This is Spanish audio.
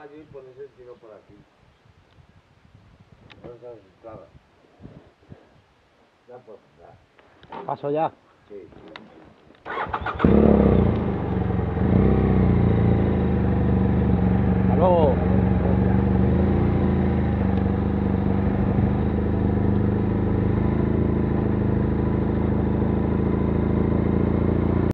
caballo y ponerse el tiro por aquí. No se asustaba. Ya pues, ya. Paso ya. Sí, sí.